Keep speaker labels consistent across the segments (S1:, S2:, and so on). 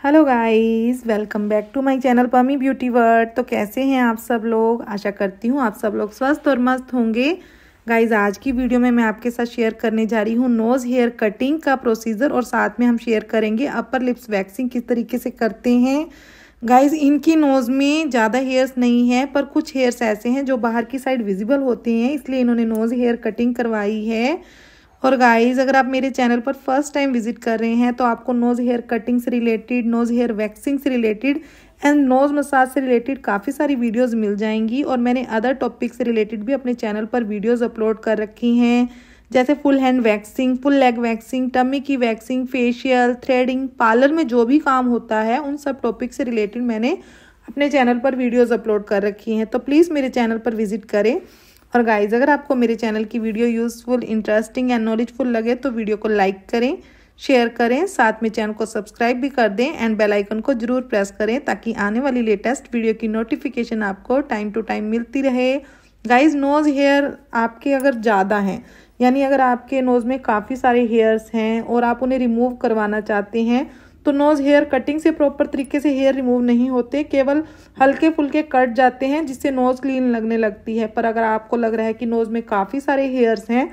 S1: Hello guys welcome back to my channel Pami beauty world तो कैसे हैं आप सब लोग? आशा करती हूँ आप सब लोग स्वस्थ और मस्त होंगे। गाइस आज की वीडियो में मैं आपके साथ शेयर करने जा रही हूँ नोज़ हेयर कटिंग का प्रोसीजर और साथ में हम शेयर करेंगे अपर लिप्स वैक्सिंग किस तरीके से करते हैं। गाइज़ इनकी नोज़ में ज़्यादा हेयर्स नहीं है, पर कुछ हेयर्स ऐसे हैं जो बाहर की साइड विजिबल होते हैं, इसलिए इन्होंने नोज़ हेयर कटिंग करवाई है। और गाइस अगर आप मेरे चैनल पर फ़र्स्ट टाइम विज़िट कर रहे हैं तो आपको नोज़ हेयर कटिंग से रिलेटेड नोज़ हेयर वैक्सिंग से रिलेटेड एंड नोज़ मसाज से रिलेटेड काफ़ी सारी वीडियोस मिल जाएँगी। और मैंने अदर टॉपिक से रिलेटेड भी अपने चैनल पर वीडियोस अपलोड कर रखी हैं। जैसे full hand waxing full leg waxing tummy की वैक्सिंग फेशियल थ्रेडिंग पार्लर में जो भी काम होता है, उन सब टॉपिक से रिलेटेड मैंने अपने चैनल पर वीडियोज़ अपलोड कर रखी हैं। तो प्लीज़ मेरे चैनल पर विज़िट करें। और गाइज़ अगर आपको मेरे चैनल की video useful interesting and knowledgeful लगे तो वीडियो को लाइक करें शेयर करें, साथ में चैनल को सब्सक्राइब भी कर दें एंड बेल आइकन को ज़रूर प्रेस करें ताकि आने वाली लेटेस्ट वीडियो की नोटिफिकेशन आपको टाइम टू टाइम मिलती रहे। गाइज़ नोज़ हेयर आपके अगर ज़्यादा हैं, यानी अगर आपके नोज़ में काफ़ी सारे हेयर्स हैं और आप उन्हें रिमूव करवाना चाहते हैं तो नोज़ हेयर कटिंग से प्रॉपर तरीके से हेयर रिमूव नहीं होते, केवल हल्के फुल्के कट जाते हैं, जिससे नोज़ क्लीन लगने लगती है। पर अगर आपको लग रहा है कि नोज़ में काफ़ी सारे हेयर्स हैं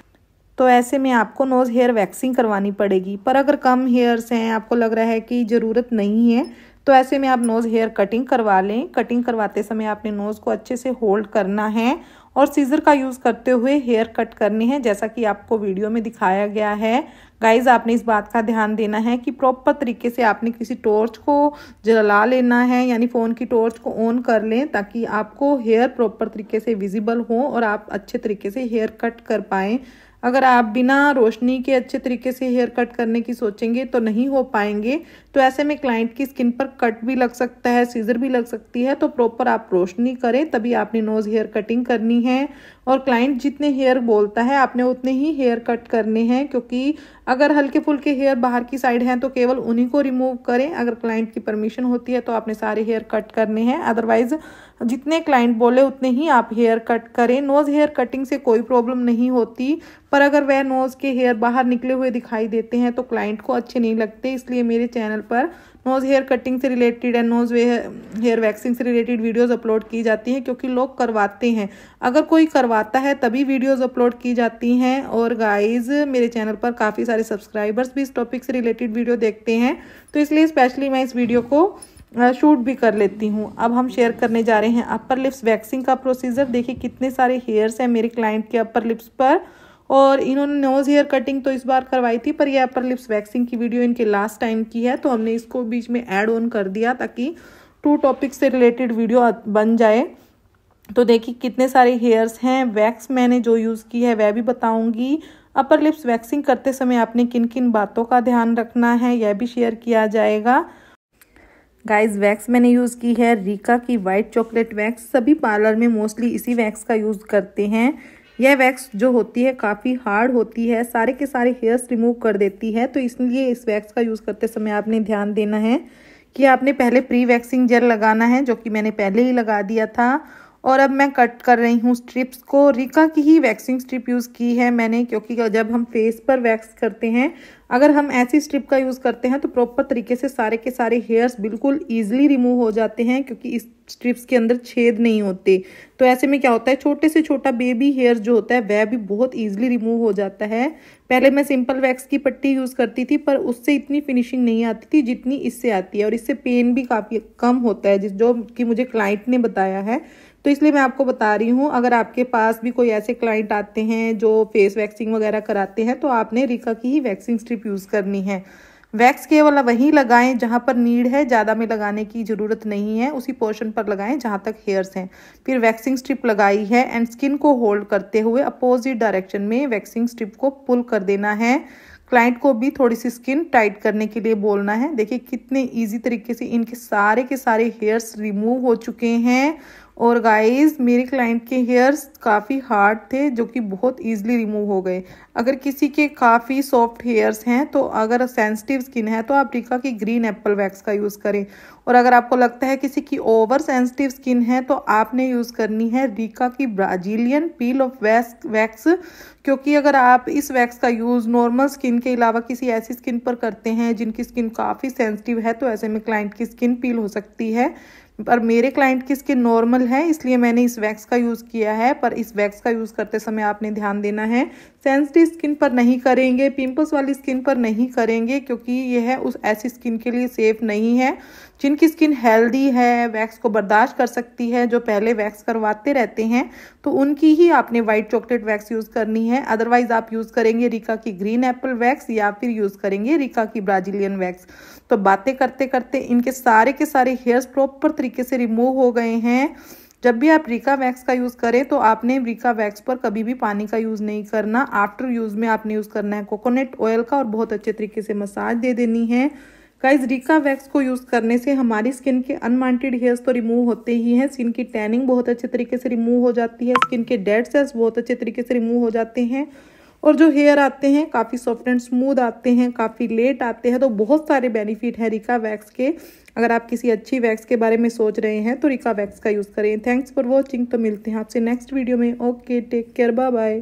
S1: तो ऐसे में आपको नोज़ हेयर वैक्सिंग करवानी पड़ेगी। पर अगर कम हेयर्स हैं, आपको लग रहा है कि ज़रूरत नहीं है तो ऐसे में आप नोज़ हेयर कटिंग करवा लें। कटिंग करवाते समय आपने नोज़ को अच्छे से होल्ड करना है और सीज़र का यूज़ करते हुए हेयर कट करने हैं, जैसा कि आपको वीडियो में दिखाया गया है। गाइज़ आपने इस बात का ध्यान देना है कि प्रॉपर तरीके से आपने किसी टॉर्च को जला लेना है, यानी फ़ोन की टॉर्च को ऑन कर लें, ताकि आपको हेयर प्रॉपर तरीके से विजिबल हो और आप अच्छे तरीके से हेयर कट कर पाएँ। अगर आप बिना रोशनी के अच्छे तरीके से हेयर कट करने की सोचेंगे तो नहीं हो पाएँगे। तो ऐसे में क्लाइंट की स्किन पर कट भी लग सकता है सीजर भी लग सकती है तो प्रॉपर आप रोशनी करें, तभी आपने नोज़ हेयर कटिंग करनी है। और क्लाइंट जितने हेयर बोलता है, आपने उतने ही हेयर कट करने हैं, क्योंकि अगर हल्के फुल्के हेयर बाहर की साइड हैं तो केवल उन्हीं को रिमूव करें। अगर क्लाइंट की परमिशन होती है तो आपने सारे हेयर कट करने हैं। अदरवाइज़ जितने क्लाइंट बोले, उतने ही आप हेयर कट करें। नोज़ हेयर कटिंग से कोई प्रॉब्लम नहीं होती पर अगर वह नोज़ के हेयर बाहर निकले हुए दिखाई देते हैं तो क्लाइंट को अच्छे नहीं लगते, इसलिए मेरे चैनल पर नोज़ हेयर कटिंग से related and nose hair waxing से रिलेटेड वीडियोस अपलोड की जाती हैं क्योंकि लोग करवाते हैं। अगर कोई करवाता है तभी वीडियोस अपलोड की जाती हैं और गाइस मेरे चैनल पर काफ़ी सारे सब्सक्राइबर्स भी इस टॉपिक से रिलेटेड वीडियो देखते हैं तो इसलिए स्पेशली मैं इस वीडियो को शूट भी कर लेती हूँ। अब हम शेयर करने जा रहे हैं अपर लिप्स वैक्सिंग का प्रोसीजर देखिए कितने सारे हेयर्स हैं मेरे क्लाइंट के अपर लिप्स पर। और इन्होंने नोज़ हेयर कटिंग तो इस बार करवाई थी, पर ये अपर लिप्स वैक्सिंग की वीडियो इनके लास्ट टाइम की है तो हमने इसको बीच में ऐड ऑन कर दिया ताकि टू टॉपिक से रिलेटेड वीडियो बन जाए। तो देखिए कितने सारे हेयर्स हैं वैक्स मैंने जो यूज़ की है वह भी बताऊँगी। अपर लिप्स वैक्सिंग करते समय आपने किन किन बातों का ध्यान रखना है, यह भी शेयर किया जाएगा। गाइस वैक्स मैंने यूज़ की है रीका की वाइट चॉकलेट वैक्स सभी पार्लर में मोस्टली इसी वैक्स का यूज़ करते हैं। यह वैक्स जो होती है काफ़ी हार्ड होती है, सारे के सारे हेयर्स रिमूव कर देती है तो इसलिए इस वैक्स का यूज़ करते समय आपने ध्यान देना है कि आपने पहले प्री वैक्सिंग जेल लगाना है, जो कि मैंने पहले ही लगा दिया था और अब मैं कट कर रही हूँ स्ट्रिप्स को। रिका की ही वैक्सिंग स्ट्रिप यूज़ की है मैंने, क्योंकि जब हम फेस पर वैक्स करते हैं, अगर हम ऐसी स्ट्रिप का यूज़ करते हैं तो प्रॉपर तरीके से सारे के सारे हेयर्स बिल्कुल ईजिली रिमूव हो जाते हैं, क्योंकि इस स्ट्रिप्स के अंदर छेद नहीं होते। तो ऐसे में क्या होता है, छोटे से छोटा बेबी हेयर जो होता है, वह भी बहुत ईजिली रिमूव हो जाता है। पहले मैं सिंपल वैक्स की पट्टी यूज़ करती थी, पर उससे इतनी फिनिशिंग नहीं आती थी जितनी इससे आती है, और इससे पेन भी काफ़ी कम होता है, जिस जो कि मुझे क्लाइंट ने बताया है। तो इसलिए मैं आपको बता रही हूँ, अगर आपके पास भी कोई ऐसे क्लाइंट आते हैं जो फेस वैक्सिंग वगैरह कराते हैं तो आपने रिका की ही वैक्सिंग स्ट्रिप यूज़ करनी है। वैक्स केवल वहीं लगाएँ जहाँ पर नीड है, ज़्यादा में लगाने की ज़रूरत नहीं है, उसी पोर्शन पर लगाएँ जहाँ तक हेयर्स हैं। फिर वैक्सिंग स्ट्रिप लगाई है एंड स्किन को होल्ड करते हुए अपोजिट डायरेक्शन में वैक्सिंग स्ट्रिप को पुल कर देना है। क्लाइंट को भी थोड़ी सी स्किन टाइट करने के लिए बोलना है। देखिए कितने ईजी तरीके से इनके सारे के सारे हेयर्स रिमूव हो चुके हैं। और गाइस मेरे क्लाइंट के हेयर्स काफ़ी हार्ड थे, जो कि बहुत ईजिली रिमूव हो गए। अगर किसी के काफ़ी सॉफ्ट हेयर्स हैं तो अगर सेंसिटिव स्किन है तो आप रिका की ग्रीन एप्पल वैक्स का यूज़ करें। और अगर आपको लगता है किसी की ओवर सेंसिटिव स्किन है तो आपने यूज़ करनी है रिका की Brazilian peel off wax wax क्योंकि अगर आप इस वैक्स का यूज़ नॉर्मल स्किन के अलावा किसी ऐसी स्किन पर करते हैं, जिनकी स्किन काफ़ी सेंसिटिव है तो ऐसे में क्लाइंट की स्किन पील हो सकती है। पर मेरे क्लाइंट की स्किन नॉर्मल है, इसलिए मैंने इस वैक्स का यूज़ किया है, पर इस वैक्स का यूज़ करते समय आपने ध्यान देना है। सेंसिटिव स्किन पर नहीं करेंगे पिंपल्स वाली स्किन पर नहीं करेंगे, क्योंकि यह है उस ऐसी स्किन के लिए सेफ़ नहीं है, जिनकी स्किन हेल्दी है वैक्स को बर्दाश्त कर सकती है, जो पहले वैक्स करवाते रहते हैं तो उनकी ही आपने वाइट चॉकलेट वैक्स यूज़ करनी है। अदरवाइज़ आप यूज़ करेंगे रिका की ग्रीन एप्पल वैक्स या फिर यूज़ करेंगे रिका की ब्राजीलियन वैक्स तो बातें करते करते इनके सारे के सारे हेयर्स प्रॉपर तरीके से रिमूव हो गए हैं। जब भी आप रिका वैक्स का यूज़ करें तो आपने रिका वैक्स पर कभी भी पानी का यूज़ नहीं करना। आफ्टर यूज़ में आपने यूज़ करना है कोकोनट ऑयल का और बहुत अच्छे तरीके से मसाज दे देनी है। गाइज़ रिका वैक्स को यूज़ करने से हमारी स्किन के अनवांटेड हेयर्स तो रिमूव होते ही हैं। स्किन की टैनिंग बहुत अच्छे तरीके से रिमूव हो जाती है। स्किन के डेड सेल्स बहुत अच्छे तरीके से रिमूव हो जाते हैं। और जो हेयर आते हैं, काफ़ी सॉफ्ट एंड स्मूद आते हैं, काफ़ी लेट आते हैं तो बहुत सारे बेनिफिट हैं रिका वैक्स के। अगर आप किसी अच्छी वैक्स के बारे में सोच रहे हैं तो रिका वैक्स का यूज़ करें। थैंक्स फॉर वॉचिंग तो मिलते हैं आपसे नेक्स्ट वीडियो में। Okay take care bye bye